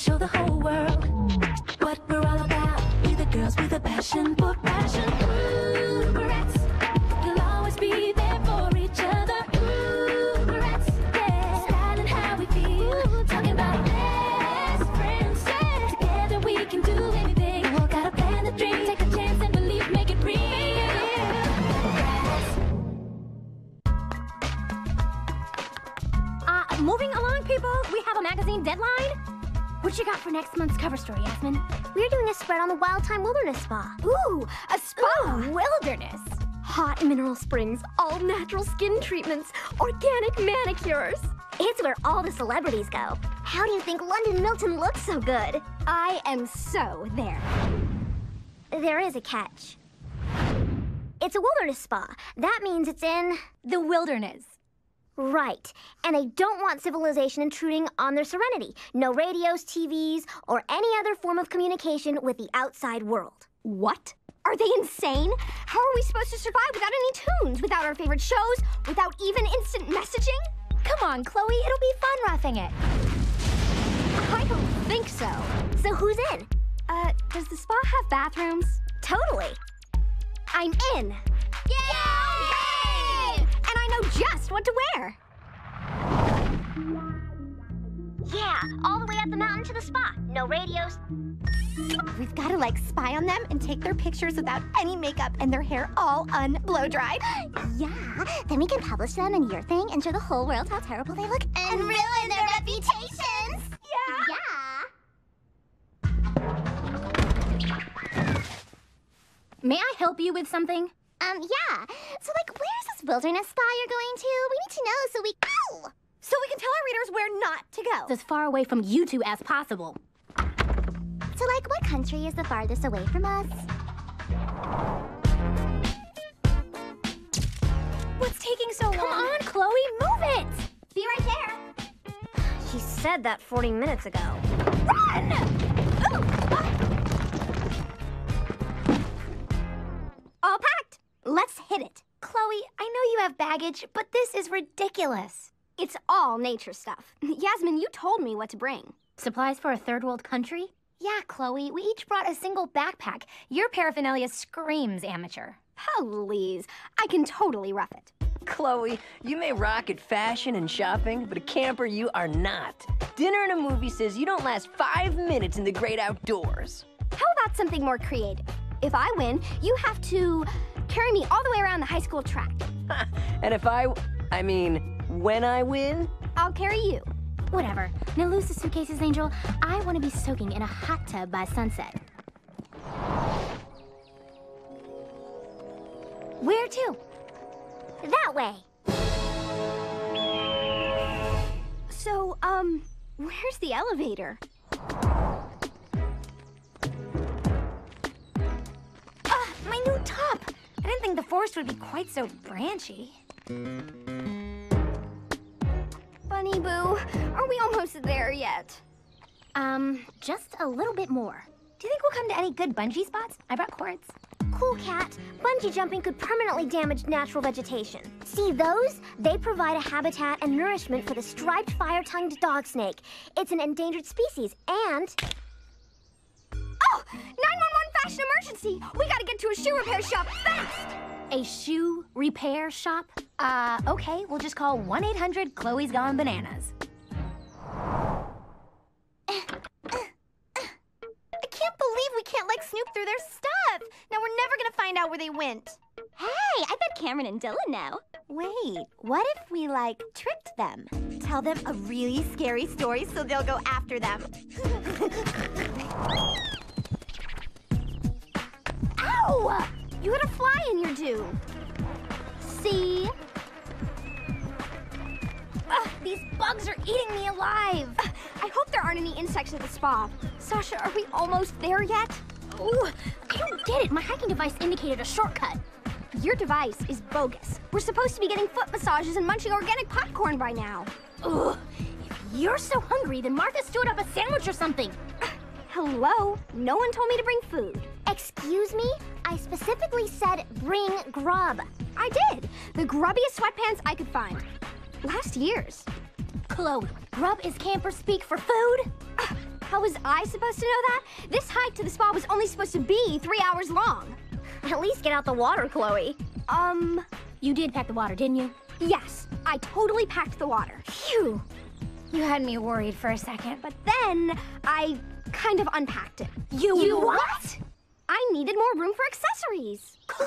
show the whole world what we're all about. We the girls with a passion for fashion. Ooh, we'll always be there for each other. Ooh, Barrettes, yeah. Styling how we feel. Talking about best friends. Yeah. Together we can do anything. We all got a plan, a dream. Take a chance and believe, make it real. Uh, moving along, people. We have a magazine deadline. What you got for next month's cover story, Yasmin? We're doing a spread on the Wild Time Wilderness Spa. Ooh, a spa wilderness. Hot mineral springs, all natural skin treatments, organic manicures. It's where all the celebrities go. How do you think London Milton looks so good? I am so there. There is a catch. It's a wilderness spa. That means it's in. The wilderness. Right. And they don't want civilization intruding on their serenity. No radios, TVs, or any other form of communication with the outside world. What? Are they insane? How are we supposed to survive without any tunes, without our favorite shows, without even instant messaging? Come on, Cloe, it'll be fun roughing it. I don't think so. So who's in? Uh, does the spa have bathrooms? Totally. I'm in. Yay! And know just what to wear. Yeah, all the way up the mountain to the spa. No radios. We've got to like spy on them and take their pictures without any makeup and their hair all unblow dried. Yeah, then we can publish them in your thing and show the whole world how terrible they look and ruin their reputations. Yeah. Yeah. May I help you with something? Um, yeah. So, like, where's wilderness spa you're going to? We need to know so we. Ow! So we can tell our readers where not to go. As far away from you two as possible. So, like, what country is the farthest away from us? What's taking so Come long? on, Cloe, move it! Be right there. She said that 40 minutes ago. Run! Ooh, ah. All packed. Let's hit it. Cloe, I know you have baggage, but this is ridiculous. It's all nature stuff. Yasmin, you told me what to bring. Supplies for a third world country? Yeah, Cloe, we each brought a single backpack. Your paraphernalia screams amateur. Please, I can totally rough it. Cloe, you may rock at fashion and shopping, but a camper you are not. Dinner and a movie says you don't last five minutes in the great outdoors. How about something more creative? If I win, you have to carry me all the way around the high school track. And if I, I mean, when I win, I'll carry you. Whatever. Now lose the suitcases, Angel. I want to be soaking in a hot tub by sunset. Where to? That way. So, um, where's the elevator? Didn't think the forest would be quite so branchy. Bunny Boo, are we almost there yet? Um, just a little bit more. Do you think we'll come to any good bungee spots? I brought cords. Cool cat. Bungee jumping could permanently damage natural vegetation. See those? They provide a habitat and nourishment for the striped fire-tongued dog snake. It's an endangered species and Oh! 911 fashion emergency! We gotta get to a shoe repair shop fast! A shoe repair shop? Uh, okay, we'll just call 1 800 Cloe's Gone Bananas. I can't believe we can't like snoop through their stuff. Now we're never gonna find out where they went. Hey, I bet Cameron and Dylan know. Wait, what if we like tricked them? Tell them a really scary story so they'll go after them. Ow! You had a fly in your dew. See? Ugh, these bugs are eating me alive. I hope there aren't any insects at the spa. Sasha, are we almost there yet? Don't get it. My hiking device indicated a shortcut. Your device is bogus. We're supposed to be getting foot massages and munching organic popcorn by now. Ugh. If you're so hungry, then Martha stood up a sandwich or something. Hello? No one told me to bring food. Excuse me? I specifically said bring grub. I did. The grubbiest sweatpants I could find. Last year's. Cloe, grub is camper speak for food? How was I supposed to know that? This hike to the spa was only supposed to be three hours long. At least get out the water, Cloe. Um, You did pack the water, didn't you? yes, I totally packed the water. Phew. You had me worried for a second, but then I kind of unpacked it. you, You what? I needed more room for accessories. Cloe!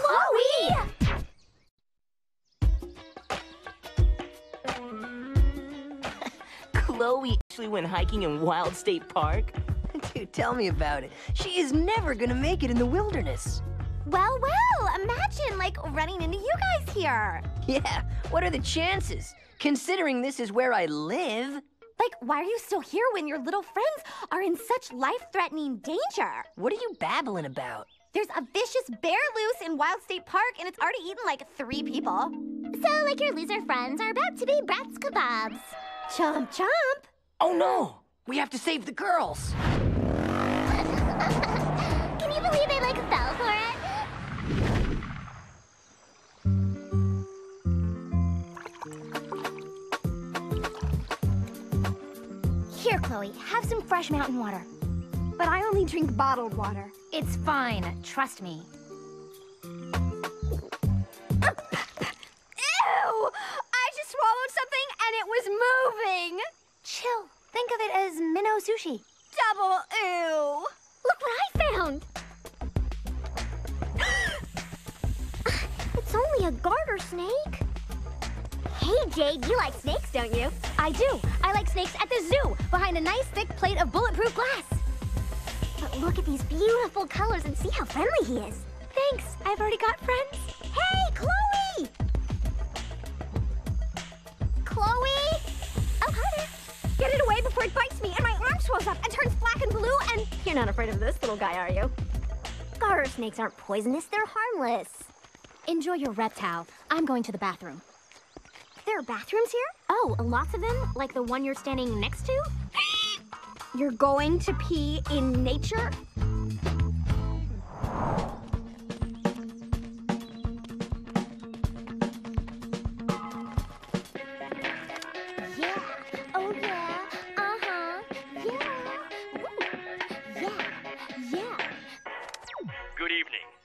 Cloe actually went hiking in Wild State Park? Dude, tell me about it. She is never gonna make it in the wilderness. Well, well, imagine like running into you guys here. Yeah, what are the chances? Considering this is where I live. Like, why are you still here when your little friends are in such life-threatening danger? What are you babbling about? There's a vicious bear loose in Wild State Park, and it's already eaten like three people. So, like your loser friends are about to be Bratz kebabs. Chomp chomp. Oh no! We have to save the girls! Can you believe they like fell for it? Cloe, have some fresh mountain water. But I only drink bottled water. It's fine, trust me. Ew! I just swallowed something and it was moving. Chill. Think of it as minnow sushi. Double ew. Look what I found! it's only a garter snake. Hey, Jade, you like snakes, don't you? I do. I like snakes at the zoo, behind a nice thick plate of bulletproof glass. But look at these beautiful colors and see how friendly he is. Thanks. I've already got friends. Hey, Cloe! Cloe? Oh, hi there. Get it away before it bites me and my arm swells up and turns black and blue and You're not afraid of this little guy, are you? Garter snakes aren't poisonous, they're harmless. Enjoy your reptile. I'm going to the bathroom. There are bathrooms here? Oh, lots of them? Like the one you're standing next to? You're going to pee in nature? Yeah. Oh, yeah.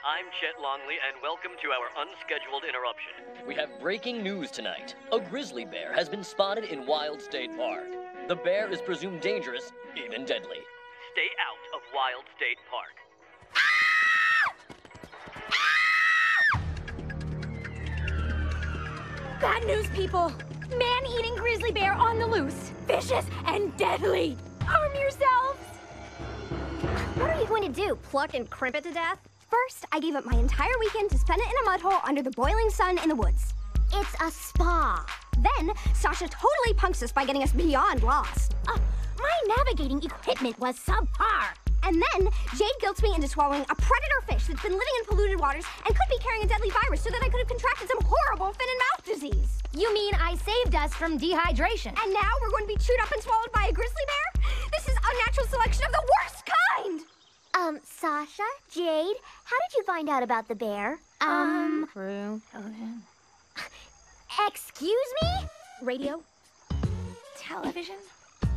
I'm Chet Longley, and welcome to our unscheduled interruption. We have breaking news tonight. A grizzly bear has been spotted in Wild State Park. The bear is presumed dangerous, even deadly. Stay out of Wild State Park. Bad news, people. Man-eating grizzly bear on the loose. Vicious and deadly. Arm yourselves. What are you going to do? Pluck and crimp it to death? First, I gave up my entire weekend to spend it in a mud hole under the boiling sun in the woods. It's a spa. Then, Sasha totally punks us by getting us beyond lost. Uh, my navigating equipment was subpar. And then, Jade guilts me into swallowing a predator fish that's been living in polluted waters and could be carrying a deadly virus so that I could have contracted some horrible fin and mouth disease. You mean I saved us from dehydration? And now we're going to be chewed up and swallowed by a grizzly bear? This is unnatural selection of the worst kind! Um, Sasha, Jade, how did you find out about the bear? Um, Crew. through. Excuse me? radio? Television?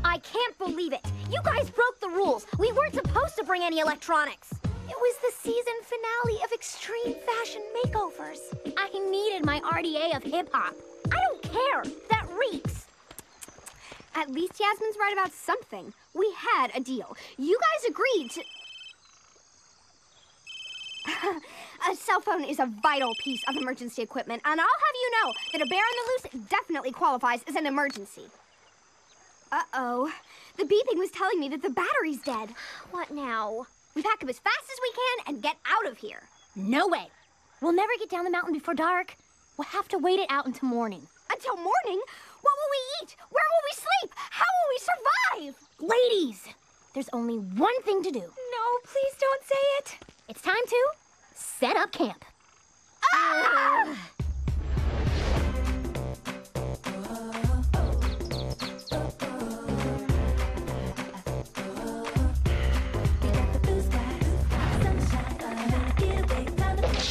I can't believe it. You guys broke the rules. We weren't supposed to bring any electronics. It was the season finale of Extreme Fashion Makeovers. I needed my RDA of hip hop. I don't care. That reeks. At least Yasmin's right about something. We had a deal. You guys agreed to. a cell phone is a vital piece of emergency equipment, and I'll have you know that a bear on the loose definitely qualifies as an emergency. Uh oh. The beeping was telling me that the battery's dead. What now? We pack up as fast as we can and get out of here. No way. We'll never get down the mountain before dark. We'll have to wait it out until morning. Until morning? What will we eat? Where will we sleep? How will we survive? Ladies, there's only one thing to do. No, please don't say it. It's time to set up camp.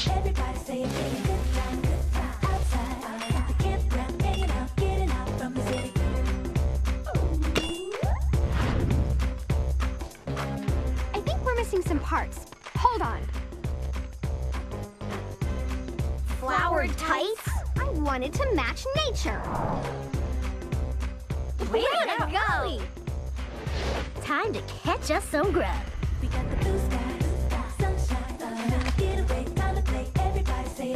Everybody say it, getting wanted to match nature. Way to go! Time to catch us some grub. We got the blue skies, sunshine, uh, getaway, time to play. Everybody say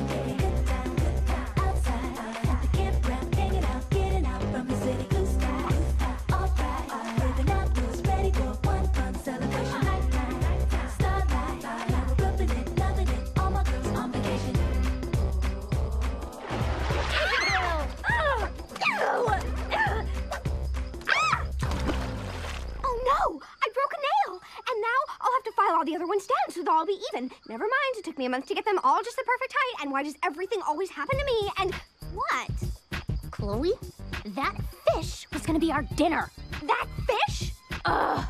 be even. Never mind, it took me a month to get them all just the perfect height. And why does everything always happen to me? And what? Cloe, that fish was gonna be our dinner. That fish? Ugh.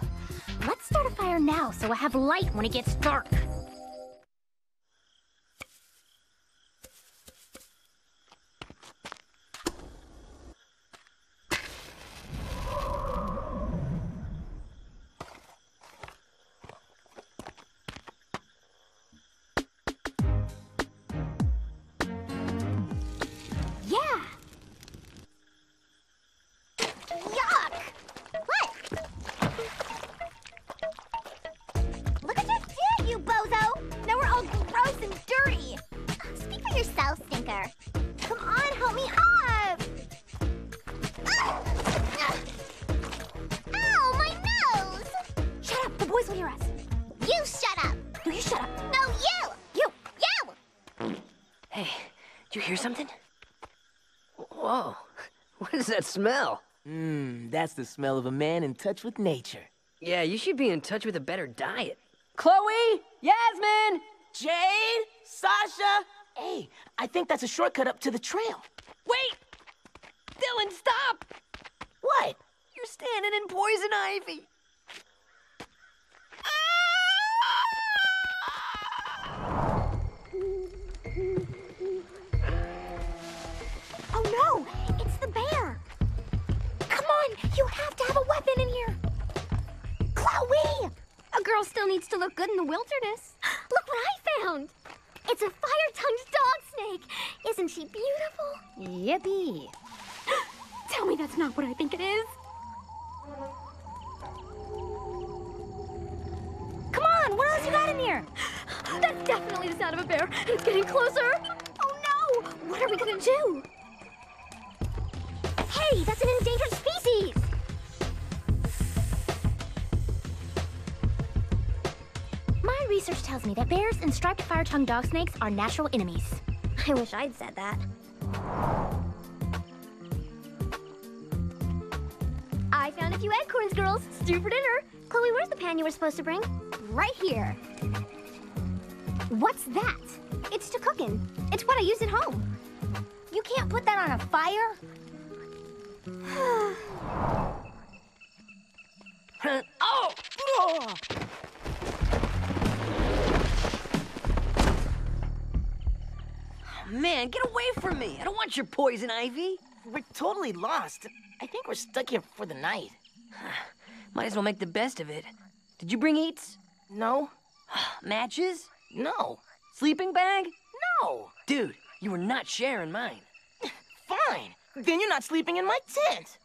Let's start a fire now so I have light when it gets dark. That smell? Mmm, that's the smell of a man in touch with nature. Yeah, you should be in touch with a better diet. Cloe! Yasmin! Jade? Sasha? Hey, I think that's a shortcut up to the trail. Wait! Dylan, stop! What? You're standing in poison ivy. In here! Cloe! A girl still needs to look good in the wilderness. Look what I found! It's a fire-tongued dog snake! Isn't she beautiful? Yippee. Tell me that's not what I think it is. Come on, what else you got in here? That's definitely the sound of a bear. It's getting closer. Oh no! What are we gonna do? Hey, that's an endangered research tells me that bears and striped fire-tongued dog snakes are natural enemies. I wish I'd said that. I found a few acorns, girls. Stew for dinner. Cloe, where's the pan you were supposed to bring? Right here. What's that? It's to cooking. It's what I use at home. You can't put that on a fire? oh! Man, get away from me! I don't want your poison ivy. We're totally lost. I think we're stuck here for the night. Might as well make the best of it. Did you bring eats? No? Matches? No. Sleeping bag? No. Dude, you were not sharing mine. Fine. Then you're not sleeping in my tent.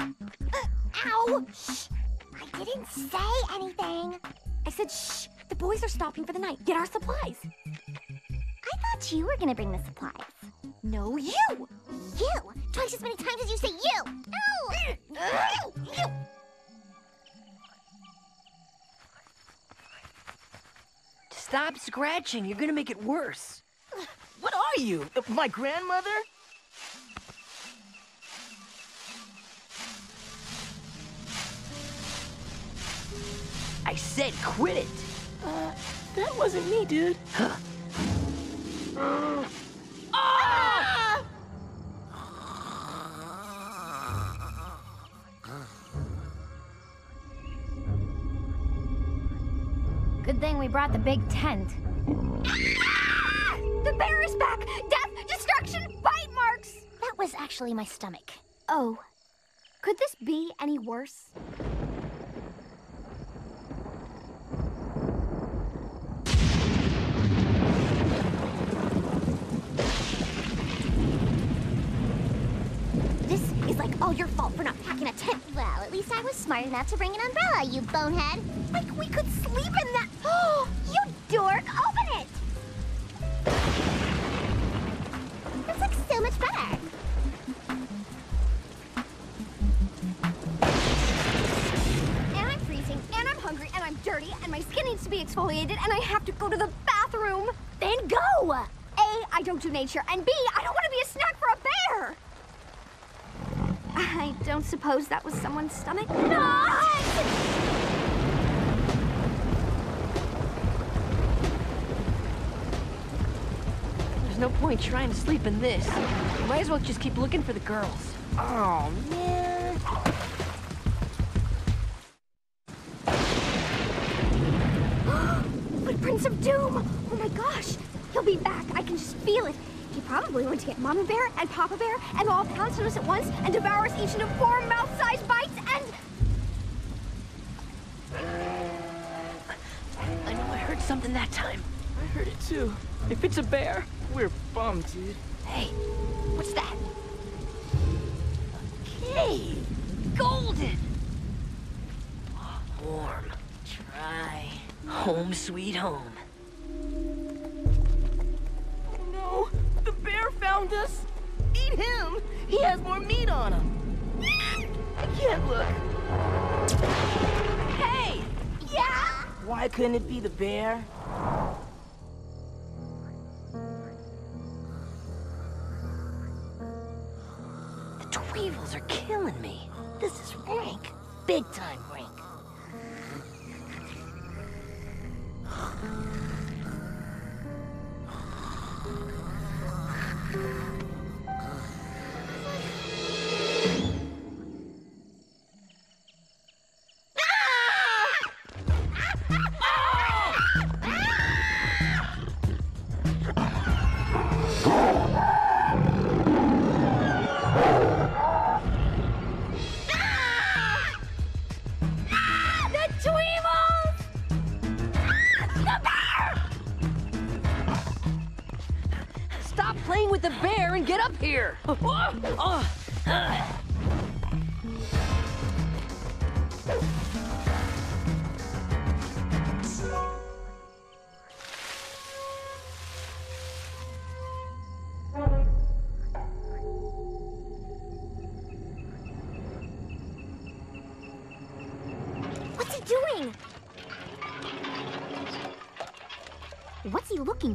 Uh, ow! Shh! I didn't say anything. I said shh. The boys are stopping for the night. Get our supplies. I thought you were gonna bring the supplies. No, you! You! Twice as many times as you say you! No! You! You! Stop scratching. You're gonna make it worse. What are you? My grandmother? I said quit it. Uh, that wasn't me, dude. Ah! Good thing we brought the big tent. The bear is back! Death, destruction, bite marks! That was actually my stomach. Oh. Could this be any worse? like all your fault for not packing a tent. Well, at least I was smart enough to bring an umbrella, you bonehead. Like we could sleep in that. Oh, you dork! Open it. This looks so much better. And I'm freezing, and I'm hungry, and I'm dirty, and my skin needs to be exfoliated, and I have to go to the bathroom. Then go! A, I don't do nature, and B, I don't want to be a snack for a bear! I don't suppose that was someone's stomach? No! There's no point trying to sleep in this. You might as well just keep looking for the girls. Oh, man. Footprints of Doom! Oh my gosh! He'll be back. I can just feel it. He probably went to get Mama Bear and Papa Bear and all pounce on us at once and devour us each into four mouth-sized bites and... I know I heard something that time. I heard it too. If it's a bear, we're bummed, dude. Hey, what's that? Okay, golden. Warm, dry, home sweet home. Why couldn't it be the bear? The Tweevils are killing me. This is rank. Big time rank.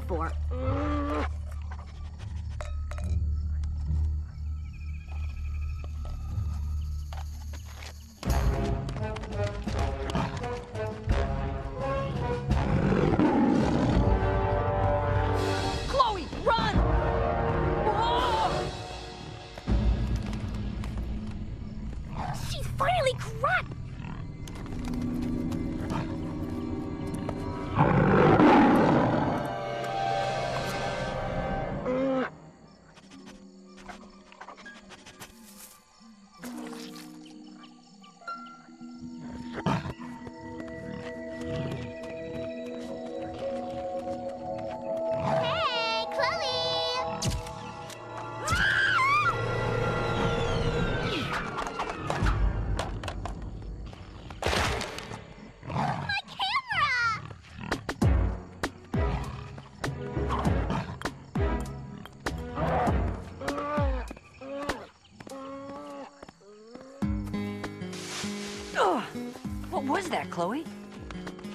For? Cloe?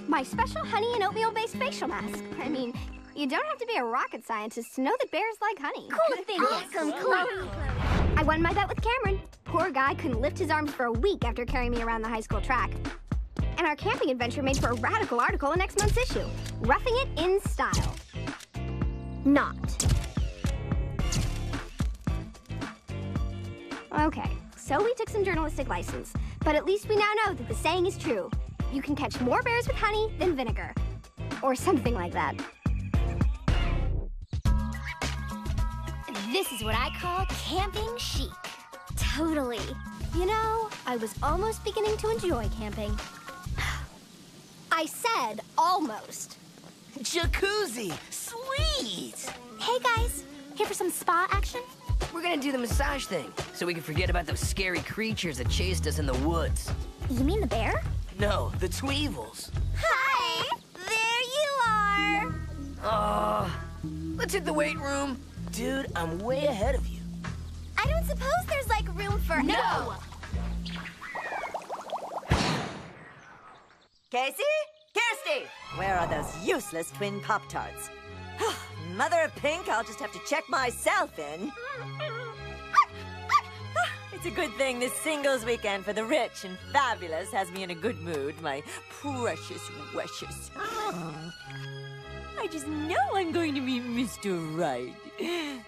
My special honey and oatmeal-based facial mask. I mean, you don't have to be a rocket scientist to know that bears like honey. Cool thinking. Awesome, Cloe. I won my bet with Cameron. Poor guy couldn't lift his arms for a week after carrying me around the high school track. And our camping adventure made for a radical article in next month's issue. Roughing it in style. Not. Okay, so we took some journalistic license. But at least we now know that the saying is true. You can catch more bears with honey than vinegar. Or something like that. This is what I call camping chic. Totally. You know, I was almost beginning to enjoy camping. I said almost. Jacuzzi. Sweet. Hey guys, here for some spa action? We're gonna do the massage thing, so we can forget about those scary creatures that chased us in the woods. You mean the bear? No, the Tweevils. Hi! There you are! Oh, let's hit the weight room. Dude, I'm way ahead of you. I don't suppose there's like room for. No! Kaycee? Kirstee! Where are those useless twin Pop Tarts? Mother of Pink, I'll just have to check myself in. It's a good thing this singles weekend for the rich and fabulous has me in a good mood, my precious precious. I just know I'm going to meet Mr. Right.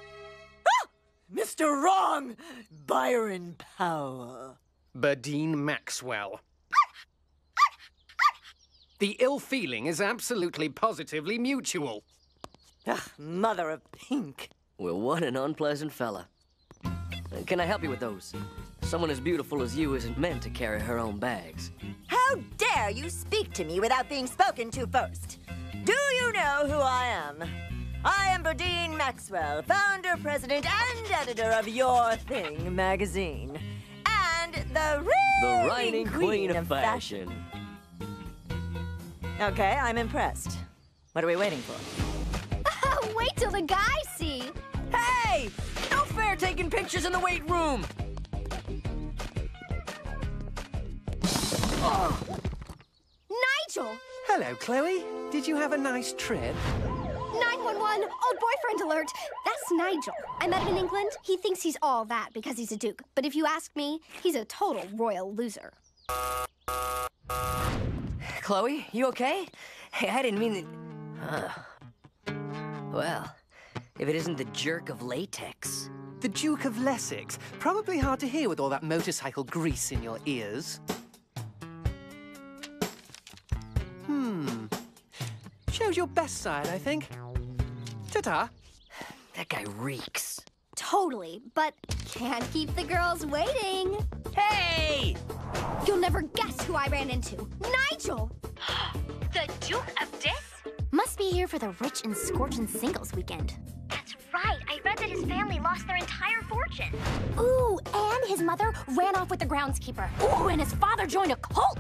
Ah! Mr. Wrong! Byron Powell. Burdine Maxwell. The ill feeling is absolutely positively mutual. Ugh, mother of Pink. Well, what an unpleasant fella. Can I help you with those? Someone as beautiful as you isn't meant to carry her own bags. How dare you speak to me without being spoken to first? Do you know who I am? I am Burdine Maxwell, founder, president, and editor of Your Thing magazine. And the reigning, The reigning queen, of fashion. Okay, I'm impressed. What are we waiting for? Wait till the guys see. Hey! No fair taking pictures in the weight room! Nigel! Hello, Cloe. Did you have a nice trip? 911, old boyfriend alert. That's Nigel. I met him in England. He thinks he's all that because he's a duke. But if you ask me, he's a total royal loser. Cloe, you okay? Hey, I didn't mean to... Uh, well, if it isn't the jerk of latex. The Duke of Lessex. Probably hard to hear with all that motorcycle grease in your ears. Hmm. Shows your best side, I think. Ta-ta. That guy reeks. Totally, but can't keep the girls waiting. Hey! You'll never guess who I ran into. Nigel! The Duke of Dis? Must be here for the rich and scorching singles weekend. Right. I read that his family lost their entire fortune. Ooh, and his mother ran off with the groundskeeper. Ooh, and his father joined a cult.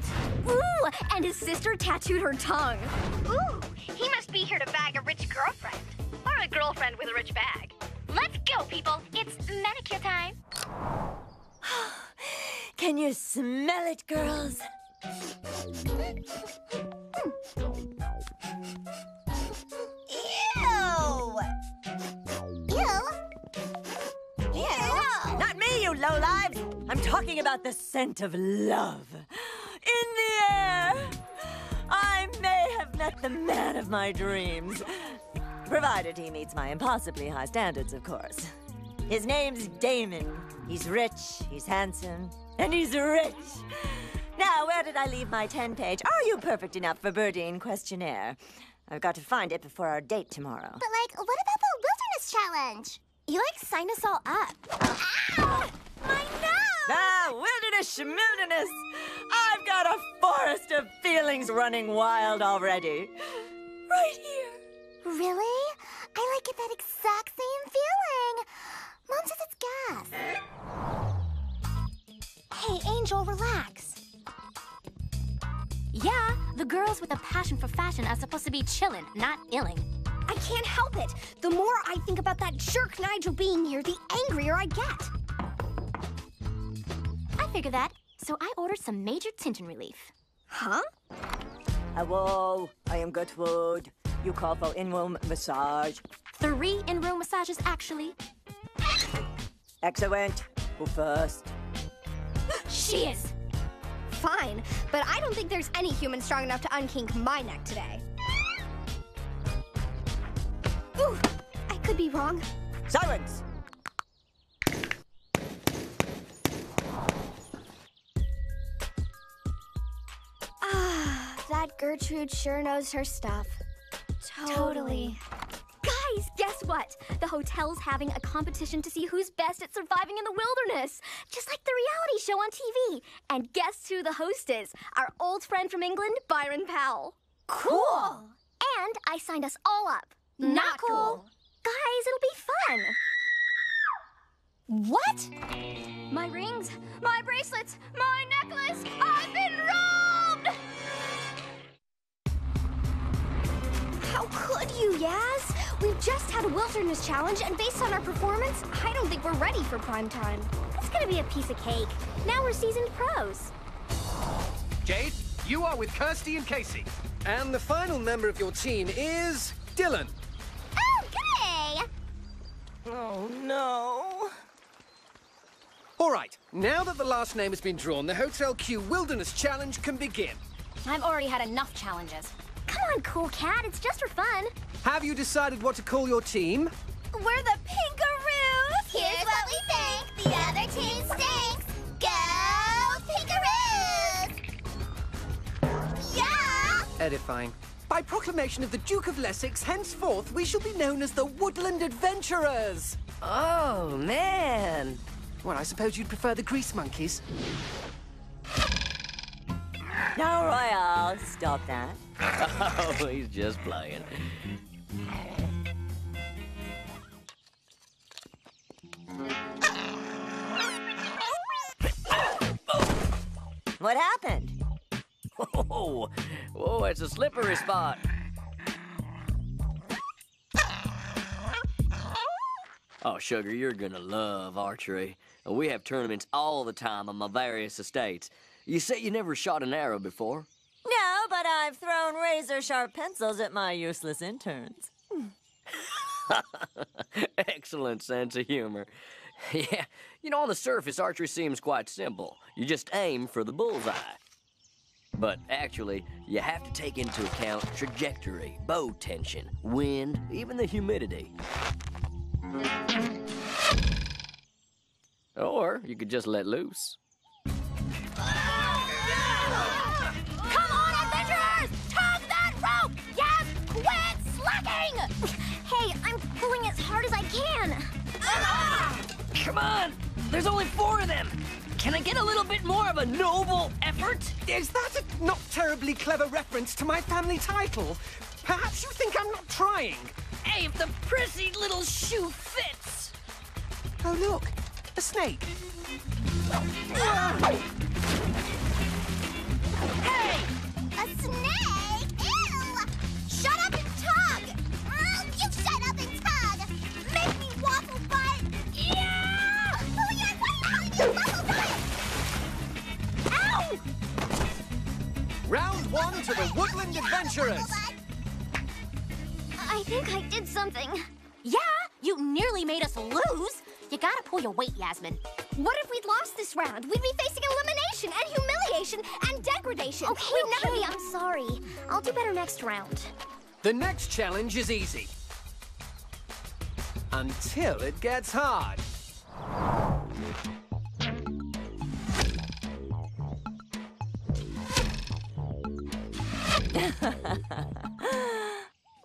Ooh, and his sister tattooed her tongue. Ooh, he must be here to bag a rich girlfriend. Or a girlfriend with a rich bag. Let's go, people. It's manicure time. Can you smell it, girls? Ew! Ew. Ew! Not me, you lowlives! I'm talking about the scent of love. In the air! I may have met the man of my dreams. Provided he meets my impossibly high standards, of course. His name's Damon. He's rich, he's handsome, and he's rich. Now, where did I leave my 10 page Are You Perfect Enough for Burdine questionnaire? I've got to find it before our date tomorrow. But like, what about the challenge? You like sign us all up. Ow! My nose! Ah, wilderness schmilderness! I've got a forest of feelings running wild already. Right here. Really? I like it that exact same feeling. Mom says it's gas. Hey, Angel, relax. Yeah, the girls with a passion for fashion are supposed to be chillin', not illing. I can't help it. The more I think about that jerk Nigel being here, the angrier I get. I figure that, so I ordered some major tension relief. Huh? Hello, I am Gertrude. You call for in-room massage. Three in-room massages, actually. Excellent. Who first? She is. Fine, but I don't think there's any human strong enough to unkink my neck today. Ooh, I could be wrong. Silence! Ah, that Gertrude sure knows her stuff. Totally. Guys, guess what? The hotel's having a competition to see who's best at surviving in the wilderness. Just like the reality show on TV. And guess who the host is? Our old friend from England, Byron Powell. Cool. And I signed us all up. Not cool. Guys, it'll be fun. What? My rings, my bracelets, my necklace! I've been robbed! How could you, Yaz? We've just had a wilderness challenge, and based on our performance, I don't think we're ready for prime time. It's gonna be a piece of cake. Now we're seasoned pros. Jade, you are with Kirstee and Kaycee. And the final member of your team is Dylan. Okay! Oh, no. All right, now that the last name has been drawn, the Hotel Q Wilderness Challenge can begin. I've already had enough challenges. Come on, cool cat. It's just for fun. Have you decided what to call your team? We're the Pinkaroos! Here's what we think. The other team stinks. Go Pinkaroos! Yeah! Edifying. By proclamation of the Duke of Lessex, henceforth we shall be known as the Woodland Adventurers. Oh, man. Well, I suppose you'd prefer the Grease Monkeys. Now, Royale, stop that. Oh, he's just playing. What happened? Oh, whoa, it's a slippery spot. Oh, Sugar, you're gonna love archery. We have tournaments all the time on my various estates. You say you never shot an arrow before? No, but I've thrown razor sharp pencils at my useless interns. Excellent sense of humor. Yeah, you know, on the surface, archery seems quite simple. You just aim for the bullseye. But actually, you have to take into account trajectory, bow tension, wind, even the humidity. Or you could just let loose. Come on, adventurers! Tug that rope! Yes! Quit slacking! Hey, I'm pulling as hard as I can. Come on! There's only four of them! Can I get a little bit more of a noble effort? Is that a not terribly clever reference to my family title? Perhaps you think I'm not trying. Hey, if the prissy little shoe fits! Oh, look, a snake. Hey! A snake? Round one to the Woodland Adventurers. I think I did something. Yeah, you nearly made us lose. You gotta pull your weight, Yasmin. What if we'd lost this round? We'd be facing elimination and humiliation and degradation. Okay, We'd never be. I'm sorry. I'll do better next round. The next challenge is easy. Until it gets hard.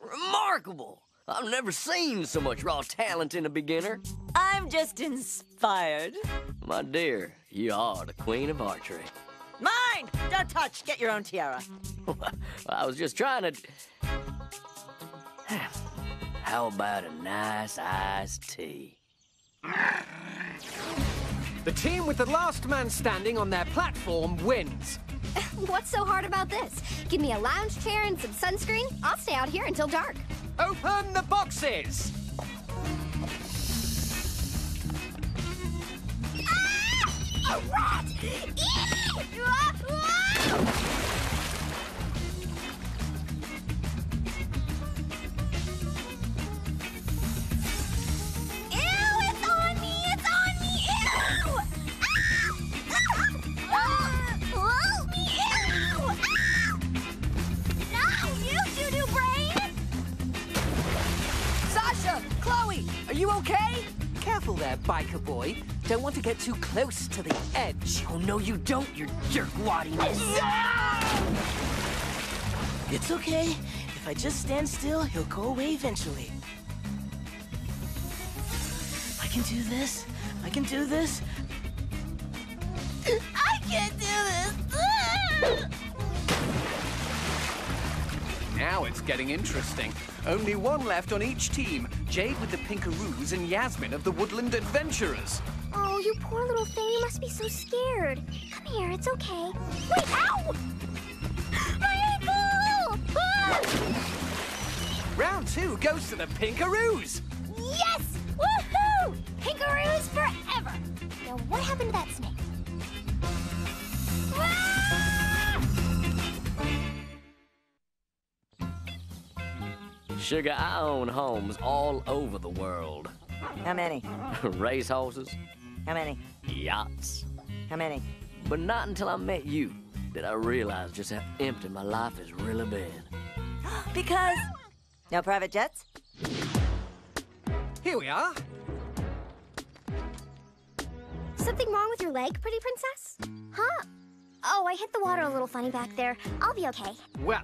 Remarkable! I've never seen so much raw talent in a beginner. I'm just inspired. My dear, you are the queen of archery. Mine! Don't touch. Get your own tiara. I was just trying to. How about a nice iced tea? The team with the last man standing on their platform wins. What's so hard about this? Give me a lounge chair and some sunscreen. I'll stay out here until dark. Open the boxes! Ah! A rat! Eee! Ah! Ah! There, biker boy. Don't want to get too close to the edge. Oh, no, you don't, you jerk jerkwaddiness. It's okay. If I just stand still, he'll go away eventually. I can do this. I can do this. I can't do this! Now it's getting interesting. Only one left on each team. Jade with the Pinkaroos and Yasmin of the Woodland Adventurers. Oh, you poor little thing. You must be so scared. Come here, it's okay. Wait, ow! My ankle! Ah! Round two goes to the Pinkaroos. Yes! Woohoo! Pinkaroos forever! Now, what happened to that snake? Sugar, I own homes all over the world. How many? Racehorses, How many? yachts. How many? But not until I met you did I realize just how empty my life has really been. Because. No private jets? Here we are. Something wrong with your leg, pretty princess? Huh? Oh, I hit the water a little funny back there. I'll be okay. Well,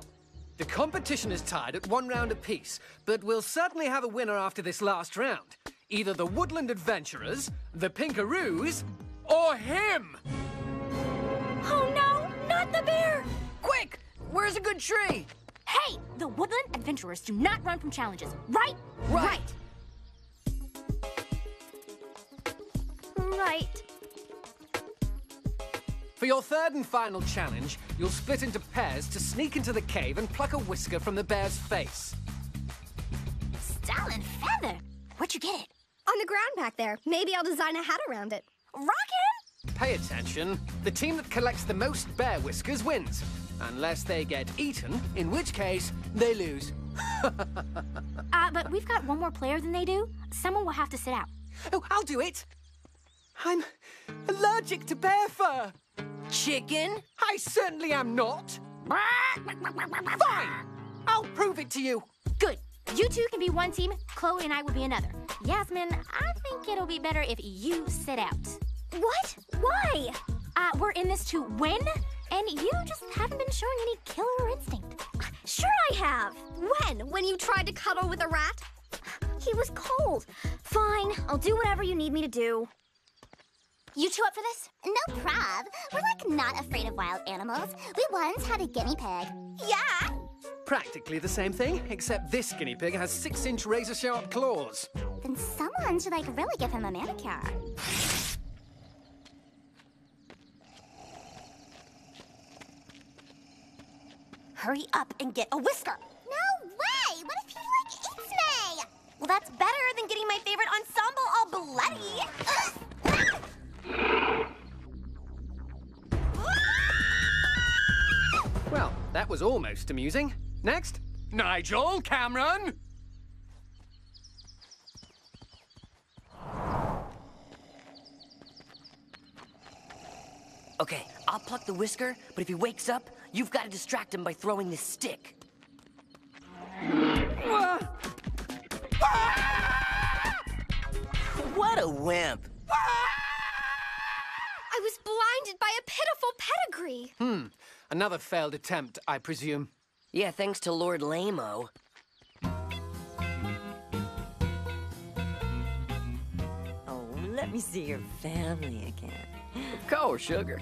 the competition is tied at one round apiece, but we'll certainly have a winner after this last round. Either the Woodland Adventurers, the Pinkaroos, or him! Oh no, not the bear! Quick! Where's a good tree? Hey, the woodland adventurers do not run from challenges, right? Right. Right. For your third and final challenge, you'll split into pairs to sneak into the cave and pluck a whisker from the bear's face. Style and feather. Where'd you get it? On the ground back there. Maybe I'll design a hat around it. Rockin'? Pay attention. The team that collects the most bear whiskers wins. Unless they get eaten, in which case, they lose. Uh, but we've got one more player than they do. Someone will have to sit out. Oh, I'll do it. I'm allergic to bear fur. Chicken? I certainly am not. Fine. I'll prove it to you. Good. You two can be one team, Cloe and I will be another. Yasmin, I think it'll be better if you sit out. What? Why? Uh, we're in this to win, and you just haven't been showing any killer instinct. Sure I have. When? When you tried to cuddle with a rat? He was cold. Fine, I'll do whatever you need me to do. You two up for this? No prob. We're like not afraid of wild animals. We once had a guinea pig. Yeah. Practically the same thing, except this guinea pig has six inch razor sharp claws. Then someone should like really give him a manicure. Hurry up and get a whisker. No way! What if he like eats me? Well, that's better than getting my favorite ensemble all bloody. Well, that was almost amusing. Next, Nigel Cameron. Okay, I'll pluck the whisker, but if he wakes up, you've got to distract him by throwing this stick. What a wimp! Ah! I was blinded by a pitiful pedigree. Hmm. Another failed attempt, I presume. Yeah, thanks to Lord Lamo. Oh, let me see your family again. Of course, sugar.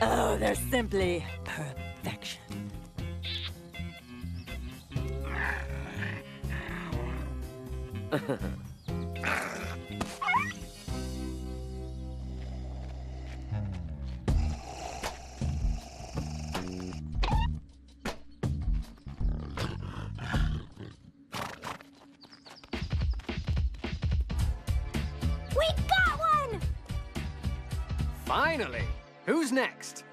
Oh, they're simply perfection. Finally. Who's next?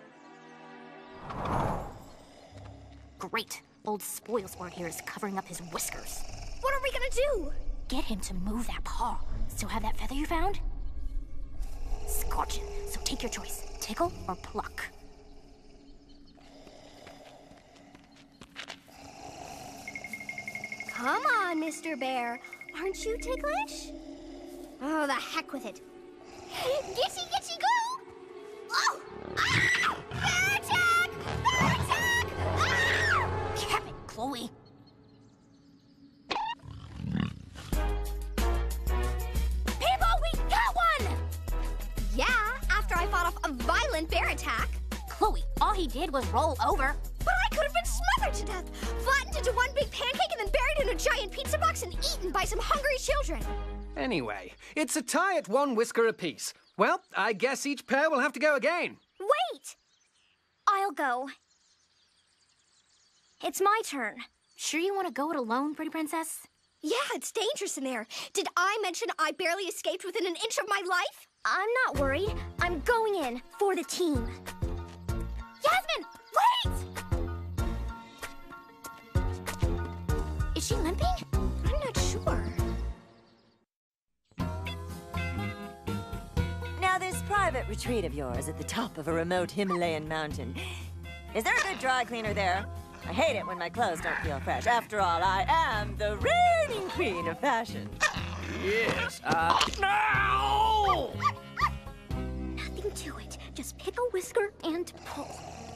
Great. Old Spoilsport here is covering up his whiskers. What are we gonna do? Get him to move that paw. Still have that feather you found? Scorching. So take your choice. Tickle or pluck. Come on, Mr. Bear. Aren't you ticklish? Oh, the heck with it. Gitchy, gitchy, go! Did was roll over. But I could have been smothered to death, flattened into one big pancake, and then buried in a giant pizza box and eaten by some hungry children. Anyway, it's a tie at one whisker apiece. Well, I guess each pair will have to go again. Wait! I'll go. It's my turn. Sure you want to go it alone, pretty princess? Yeah, it's dangerous in there. Did I mention I barely escaped within an inch of my life? I'm not worried. I'm going in for the team. Yasmin, wait! Is she limping? I'm not sure. Now, this private retreat of yours at the top of a remote Himalayan mountain. Is there a good dry cleaner there? I hate it when my clothes don't feel fresh. After all, I am the reigning queen of fashion. Yes, uh. No! It. Just pick a whisker and pull.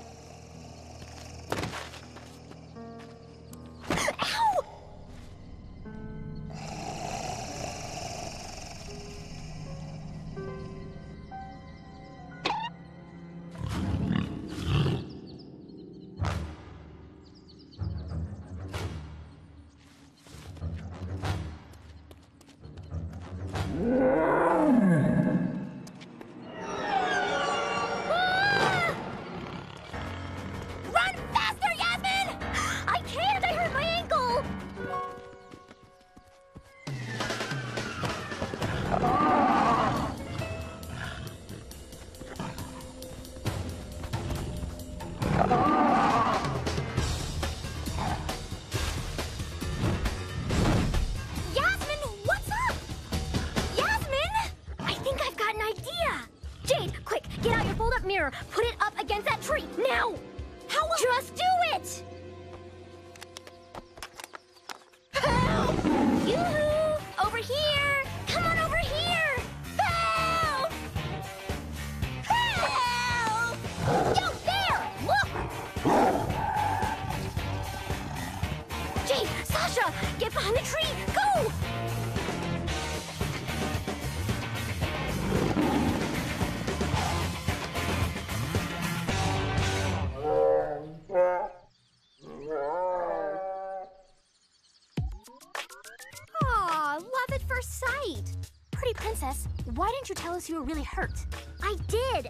At first sight. Pretty princess, why didn't you tell us you were really hurt? I did.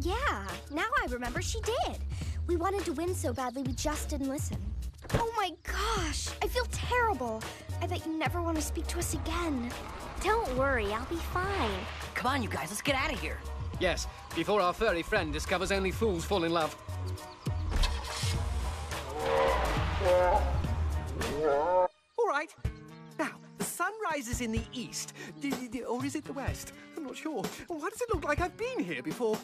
Yeah, now I remember she did. We wanted to win so badly, we just didn't listen. Oh my gosh, I feel terrible. I bet you never want to speak to us again. Don't worry, I'll be fine. Come on, you guys, let's get out of here. Yes, before our furry friend discovers only fools fall in love. Sun rises in the east. D- d- d- Or is it the west? I'm not sure. Why does it look like I've been here before?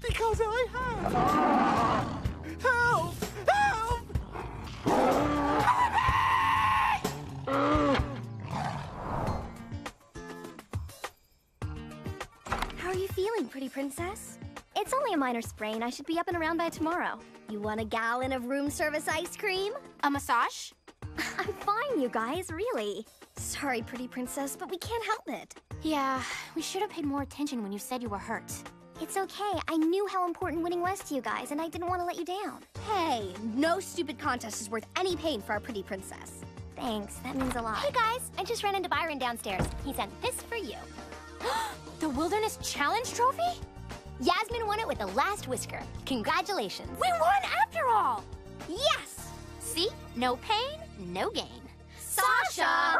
Because I have. Help! Help! How are you feeling, pretty princess? It's only a minor sprain. I should be up and around by tomorrow. You want a gallon of room service ice cream? A massage? I'm fine, you guys, really. Sorry, pretty princess, but we can't help it. Yeah, we should have paid more attention when you said you were hurt. It's okay. I knew how important winning was to you guys, and I didn't want to let you down. Hey, no stupid contest is worth any pain for our pretty princess. Thanks. That means a lot. Hey guys, I just ran into Byron downstairs. He sent this for you. The Wilderness Challenge trophy? Yasmin won it with the last whisker. Congratulations. We won after all! Yes! See? No pain, no gain. Sasha!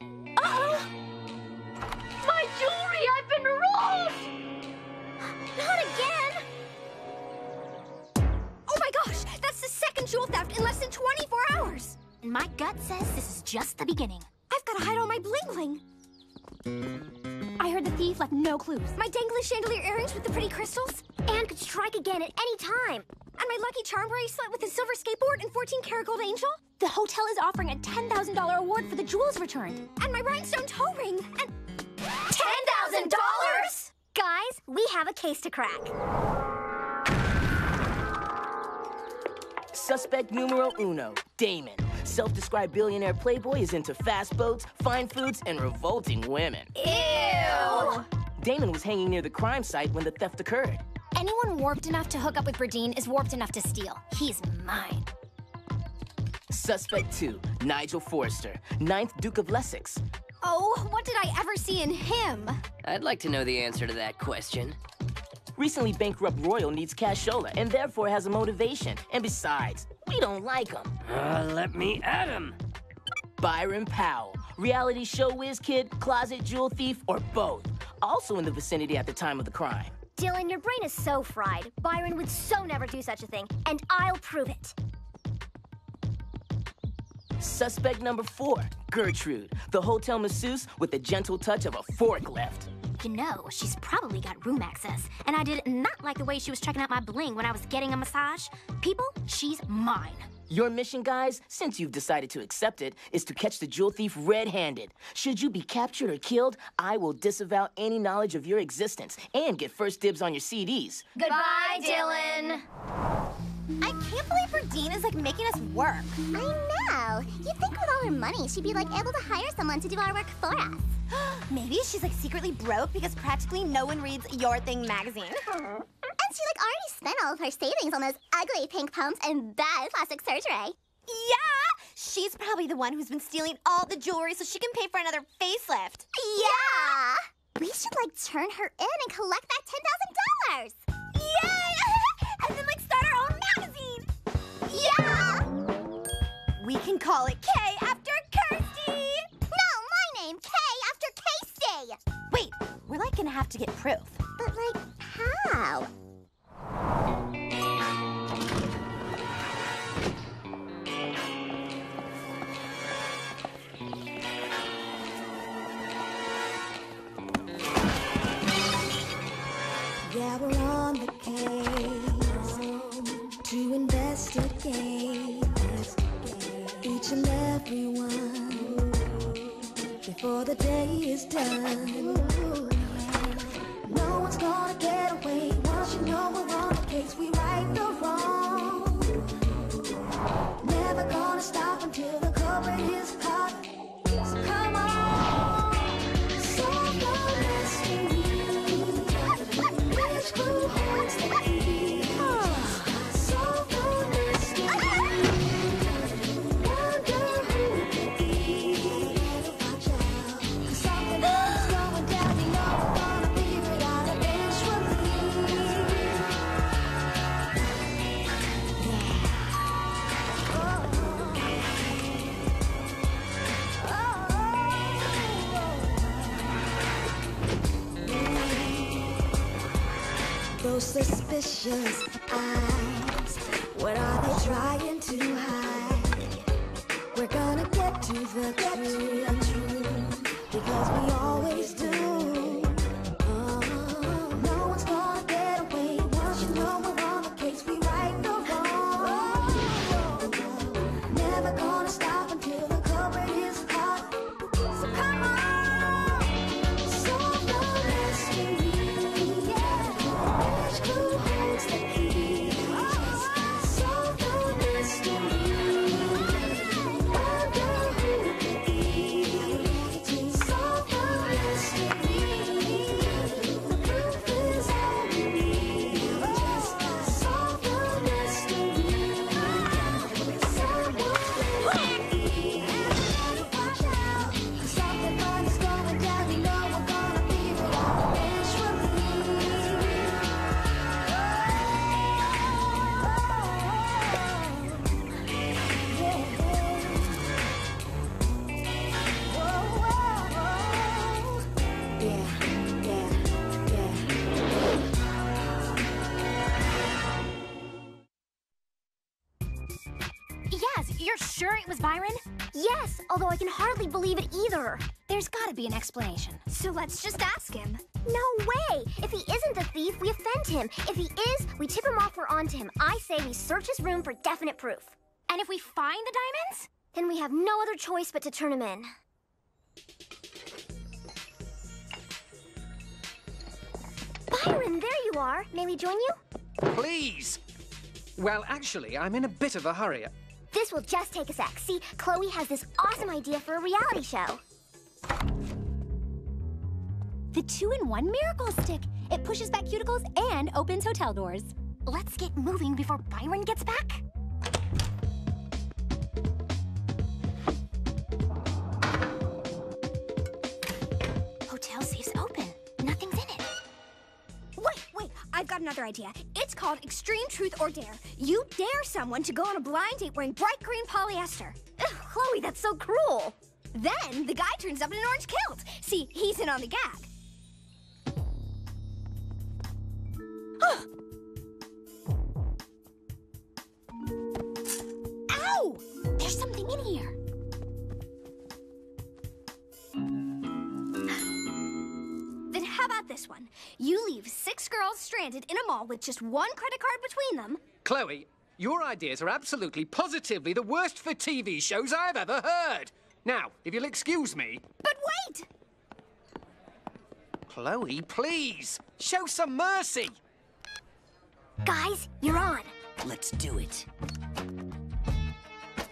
Uh-oh! My jewelry! I've been robbed! Not again! Oh my gosh, that's the second jewel theft in less than 24 hours! And my gut says this is just the beginning. I've got to hide all my bling bling. I heard the thief left no clues. My dangly chandelier earrings with the pretty crystals. And could strike again at any time. And my lucky charm bracelet with a silver skateboard and 14 karat gold angel. The hotel is offering a $10,000 award for the jewels returned. And my rhinestone toe ring. And $10,000! Guys, we have a case to crack. Suspect numero uno, Damon. Self-described billionaire playboy is into fast boats, fine foods, and revolting women. Ew! Damon was hanging near the crime site when the theft occurred. Anyone warped enough to hook up with Burdine is warped enough to steal. He's mine. Suspect 2, Nigel Forrester, 9th Duke of Lessex. Oh, what did I ever see in him? I'd like to know the answer to that question. Recently bankrupt Royal needs cashola and therefore has a motivation. And besides, we don't like him. Uh, let me at him. Byron Powell, reality show whiz kid, closet jewel thief, or both. Also in the vicinity at the time of the crime. Dylan, your brain is so fried. Byron would so never do such a thing, and I'll prove it. Suspect number four, Gertrude, the hotel masseuse with the gentle touch of a forklift. You know, she's probably got room access. And I did not like the way she was checking out my bling when I was getting a massage. People, she's mine. Your mission, guys, since you've decided to accept it, is to catch the jewel thief red-handed. Should you be captured or killed, I will disavow any knowledge of your existence and get first dibs on your CDs. Goodbye, Dylan. I can't believe Burdine is like making us work. I know. You'd think with all her money, she'd be like able to hire someone to do our work for us. Maybe she's like secretly broke because practically no one reads Your Thing magazine. and she like already spent all of her savings on those ugly pink pumps and bad plastic surgery. Yeah! She's probably the one who's been stealing all the jewelry so she can pay for another facelift. Yeah! We should like turn her in and collect that $10,000. Yay! and then like We can call it K after Kirstee. No, my name K after Kaycee. Wait, we're like gonna have to get proof. But like, how? Yeah, we're on the case to investigate each and every before the day is done. No one's gonna get away once you know we're on the case. We right the wrong. Never gonna stop until the culprit is caught. Suspicious eyes, what are they trying to hide? We're gonna get to the explanation. So let's just ask him. No way! If he isn't the thief, we offend him. If he is, we tip him off we're onto him. I say we search his room for definite proof. And if we find the diamonds? Then we have no other choice but to turn him in. Byron, there you are. May we join you? Please! Well, actually, I'm in a bit of a hurry. This will just take a sec. See, Cloe has this awesome idea for a reality show. The two-in-one miracle stick. It pushes back cuticles and opens hotel doors. Let's get moving before Byron gets back. Hotel safe's open. Nothing's in it. Wait, wait, I've got another idea. It's called Extreme Truth or Dare. You dare someone to go on a blind date wearing bright green polyester. Ugh, Cloe, that's so cruel. Then the guy turns up in an orange kilt. See, he's in on the gag. Stranded in a mall with just one credit card between them. Cloe, your ideas are absolutely positively the worst for TV shows I've ever heard. Now, if you'll excuse me. But wait! Cloe, please, show some mercy. Guys, you're on. Let's do it.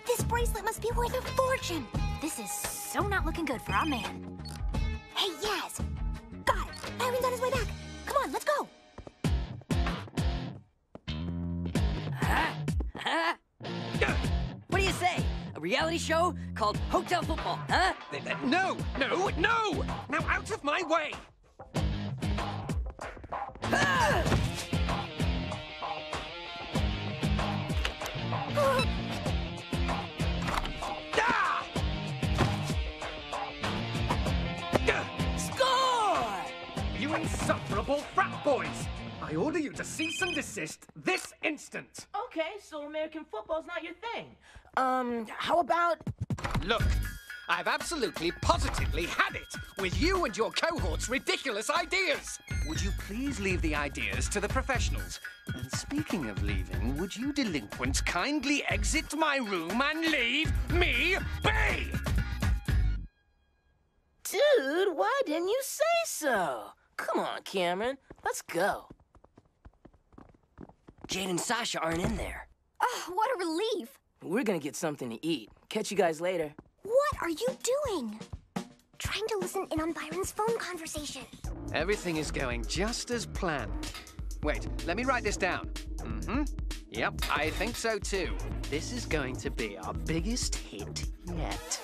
This bracelet must be worth a fortune. This is so not looking good for our man. Hey, Yaz. Got it. Byron's on his way back. Come on, let's go. Huh? What do you say? A reality show called Hotel Football, huh? No, no, no! Now out of my way! Ah! Score! You insufferable frat boys! I order you to cease and desist this instant. Okay, so American football's not your thing. Um, how about Look, I've absolutely positively had it with you and your cohort's ridiculous ideas. Would you please leave the ideas to the professionals? And speaking of leaving, would you delinquents kindly exit my room and leave me be? Dude, why didn't you say so? Come on, Cameron. Let's go. Jane and Sasha aren't in there. Oh, what a relief. We're gonna get something to eat. Catch you guys later. What are you doing? Trying to listen in on Byron's phone conversation. Everything is going just as planned. Wait, let me write this down. Mm-hmm. Yep, I think so too. This is going to be our biggest hit yet.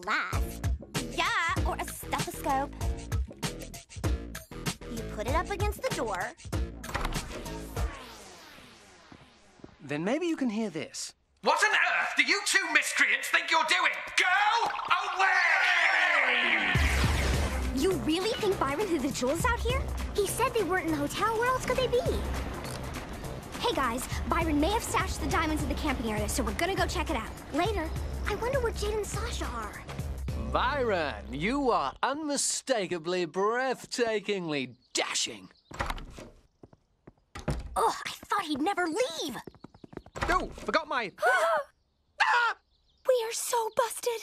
Glass. Yeah, or a stethoscope. You put it up against the door. Then maybe you can hear this. What on earth do you two miscreants think you're doing? Go away! You really think Byron hid the jewels out here? He said they weren't in the hotel. Where else could they be? Hey guys, Byron may have stashed the diamonds in the camping area, so we're gonna go check it out. Later. I wonder where Jade and Sasha are. Byron, you are unmistakably, breathtakingly dashing. Oh, I thought he'd never leave. Oh, forgot my. We are so busted.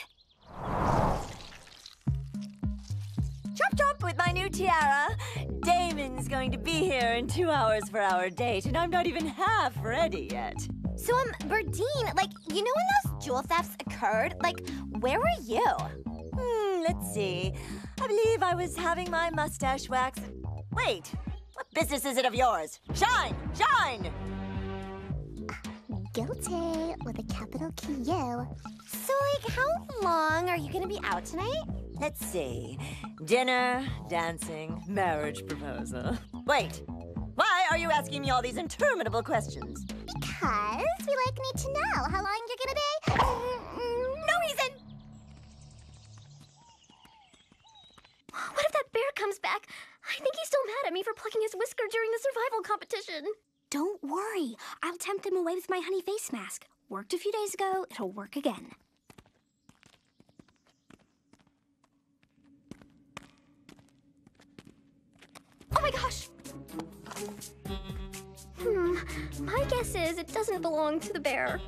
Chop chop with my new tiara. Damon's going to be here in two hours for our date, and I'm not even half ready yet. So, um, Burdine, like, you know when those jewel thefts occurred? Like, where were you? Hmm, let's see. I believe I was having my mustache waxed. Wait, what business is it of yours? Shine! Shine! Guilty with a capital Q. So, like, how long are you gonna be out tonight? Let's see. Dinner, dancing, marriage proposal. Wait, why are you asking me all these interminable questions? Because because we like need to know how long you're gonna be. Mm, no reason! What if that bear comes back? I think he's still mad at me for plucking his whisker during the survival competition. Don't worry. I'll tempt him away with my honey face mask. Worked a few days ago. It'll work again. Oh my gosh! Hmm, my guess is it doesn't belong to the bear.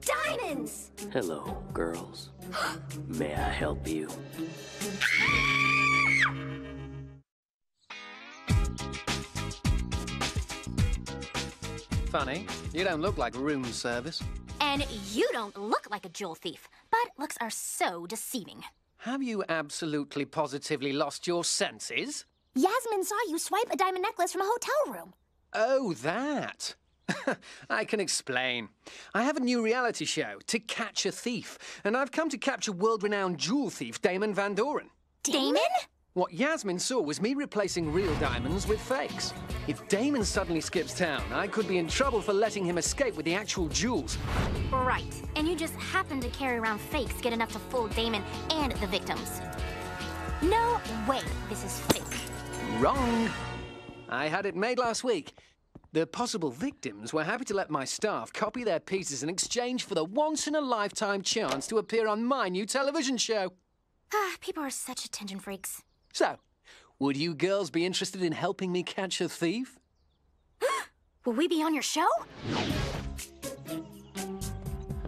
Diamonds! Hello, girls. May I help you? Funny, you don't look like room service. And you don't look like a jewel thief, but looks are so deceiving. Have you absolutely positively lost your senses? Yasmin saw you swipe a diamond necklace from a hotel room. Oh, that. I can explain. I have a new reality show, To Catch a Thief, and I've come to capture world renowned jewel thief Damon Van Doren. Damon? What Yasmin saw was me replacing real diamonds with fakes. If Damon suddenly skips town, I could be in trouble for letting him escape with the actual jewels. Right. And you just happen to carry around fakes good enough to fool Damon and the victims. No way this is fake. Wrong. I had it made last week. The possible victims were happy to let my staff copy their pieces in exchange for the once in a lifetime chance to appear on my new television show. Ah, people are such attention freaks. So, would you girls be interested in helping me catch a thief? Will we be on your show?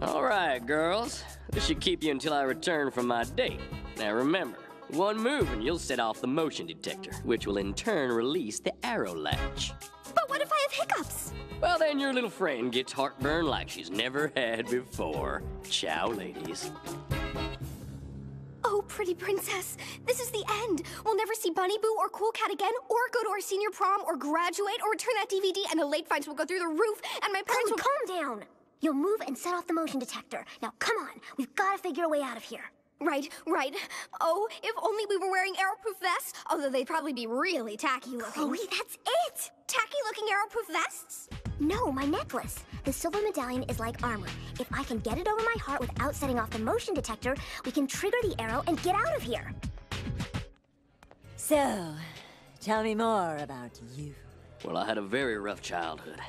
All right, girls. This should keep you until I return from my date. Now remember, one move and you'll set off the motion detector, which will in turn release the arrow latch. But what if I have hiccups? Well, then your little friend gets heartburn like she's never had before. Ciao, ladies. Oh, pretty princess, this is the end. We'll never see Bunny Boo or Cool Cat again, or go to our senior prom, or graduate, or return that DVD, and the late fines will go through the roof, and my parents Cloe, will. calm down. You'll move and set off the motion detector. Now, come on. We've got to figure a way out of here. Right, right. Oh, if only we were wearing arrowproof vests, although they'd probably be really tacky looking. Cloe, that's it! Tacky looking arrowproof vests? No, my necklace. The silver medallion is like armor. If I can get it over my heart without setting off the motion detector, we can trigger the arrow and get out of here. So, tell me more about you. Well, I had a very rough childhood.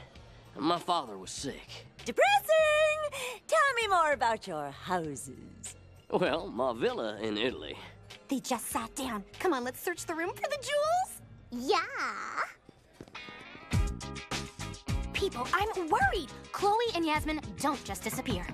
My father was sick. Depressing! Tell me more about your houses. Well, my villa in Italy. They just sat down. Come on, let's search the room for the jewels. Yeah. People, I'm worried. Cloe and Yasmin don't just disappear.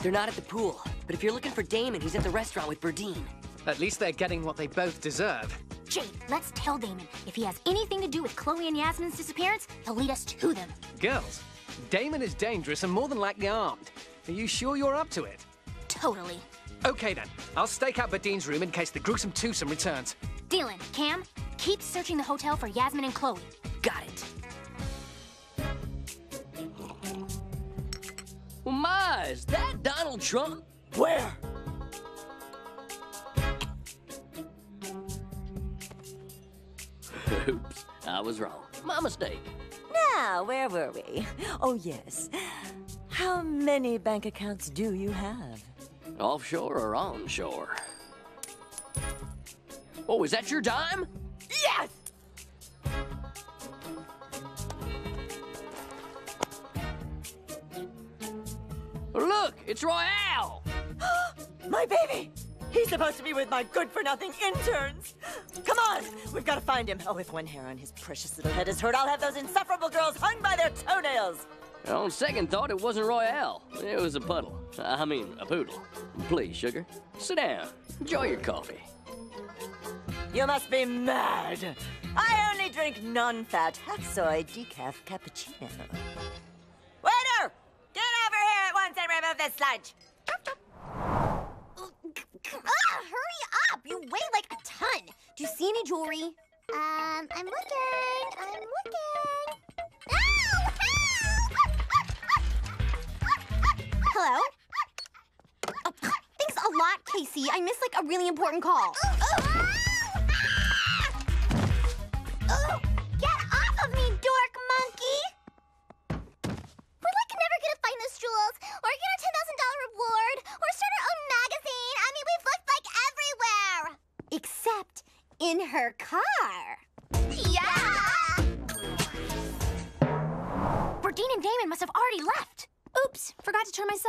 They're not at the pool, but if you're looking for Damon, he's at the restaurant with Burdine. At least they're getting what they both deserve. Jade, let's tell Damon. If he has anything to do with Cloe and Yasmin's disappearance, he'll lead us to them. Girls, Damon is dangerous and more than likely armed. Are you sure you're up to it? Totally. Okay then, I'll stake out Burdine's room in case the gruesome twosome returns. Dylan, Cam, keep searching the hotel for Yasmin and Cloe. Got it. Well, my, is that Donald Trump? Where? Oops, I was wrong. My mistake. Now, where were we? Oh, yes. How many bank accounts do you have? Offshore or onshore? Oh, is that your dime? Yes! Look, it's Royale! My baby! He's supposed to be with my good for nothing interns! Come on! We've got to find him. Oh, if one hair on his precious little head is hurt, I'll have those insufferable girls hung by their toenails! On second thought, it wasn't Royale. It was a puddle. I mean, a poodle. Please, sugar, sit down. Enjoy your coffee. You must be mad! I only drink non-fat, half-soy decaf cappuccino. Waiter! Get over here at once and remove this sludge! Ah, hurry up! You weigh like a ton. Do you see any jewelry? Um, I'm looking. I'm looking. Ow! Hello? Oh, thanks a lot, Kaycee. I missed like a really important call. Oh, get off of me, dork monkey! We're like never gonna find those jewels, or get a ten thousand dollar reward, or start our own magazine. I mean, we've looked like everywhere. Except in her car.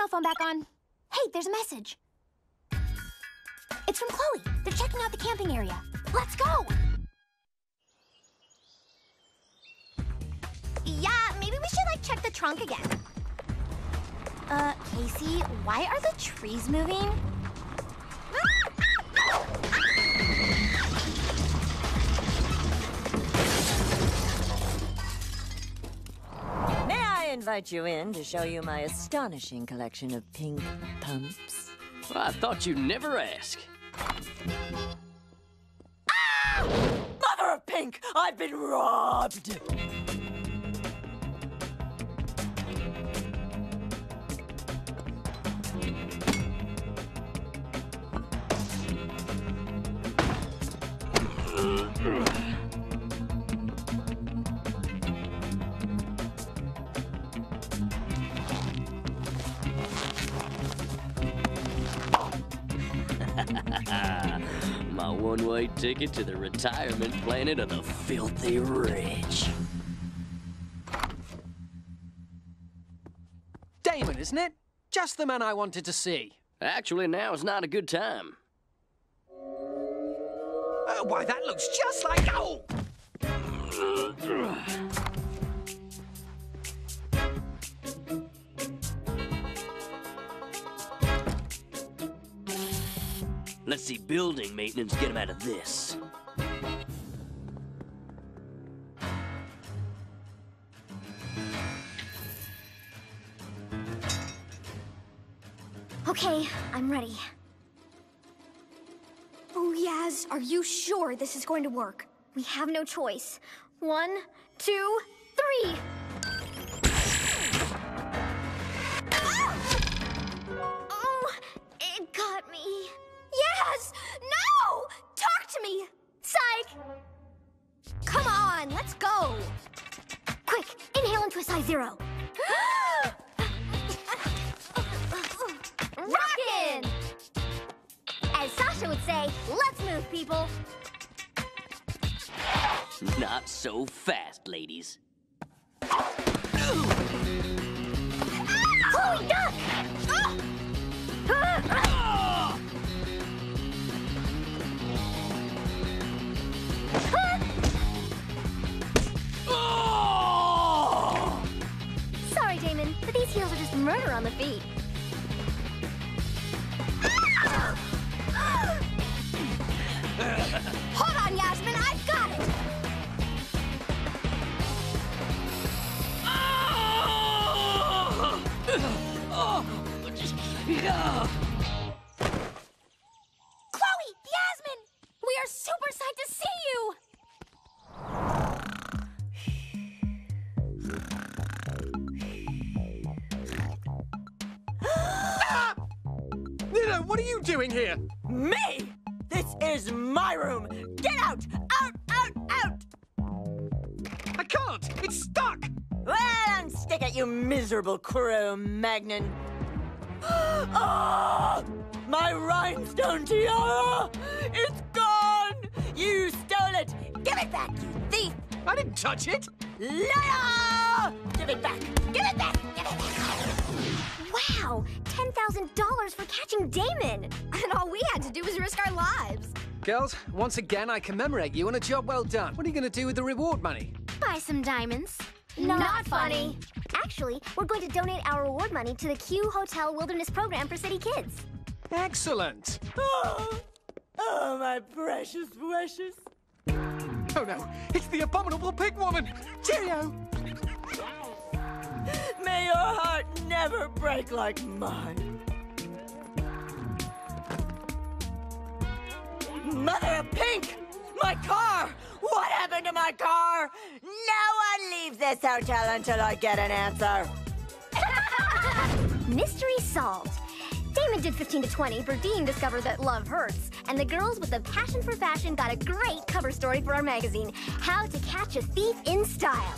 Cell phone back on. Hey, there's a message. It's from Cloe. They're checking out the camping area. Let's go! Yeah, maybe we should like check the trunk again. Uh, Kaycee, why are the trees moving? Invite you in to show you my astonishing collection of pink pumps? Well, I thought you'd never ask. Ah! Mother of Pink, I've been robbed! One-way ticket to the retirement planet of the filthy rich. Damon, isn't it? Just the man I wanted to see. Actually, now is not a good time. Uh, why, that looks just like. Oh! Let's see building maintenance get him out of this. Okay, I'm ready. Oh, Yaz, are you sure this is going to work? We have no choice. One, two, three. Ah! Oh, it got me. Yaz, no! Talk to me. Psych. Come on, let's go. Quick, inhale into a size zero. Rockin'! As Sasha would say, let's move, people. Not so fast, ladies. Cloe, duck! Sorry, murder on the feet. Hold on, Yasmin, I've got it. Oh! Oh! Oh, Cloe! What are you doing here? Me? This is my room! Get out! Out, out, out! I can't! It's stuck! Well, unstick it, you miserable Cro Magnon! Ah! My rhinestone tiara! It's gone! You stole it! Give it back, you thief! I didn't touch it! Liar! Give it back! Give it back! Give it back! Wow, $10,000 for catching Damon. And all we had to do was risk our lives. Girls, once again, I commemorate you on a job well done. What are you going to do with the reward money? Buy some diamonds. Not, funny. Actually, we're going to donate our reward money to the Q Hotel Wilderness Program for City Kids. Excellent! Oh, oh my precious, precious. Oh no, it's the abominable pig woman! Cheerio! May your heart never break like mine. Mother of Pink! My car! What happened to my car? No one leaves this hotel until I get an answer. Mystery solved. Damon did 15 to 20, Burdine discovered that love hurts, and the girls with the passion for fashion got a great cover story for our magazine How to Catch a Thief in Style.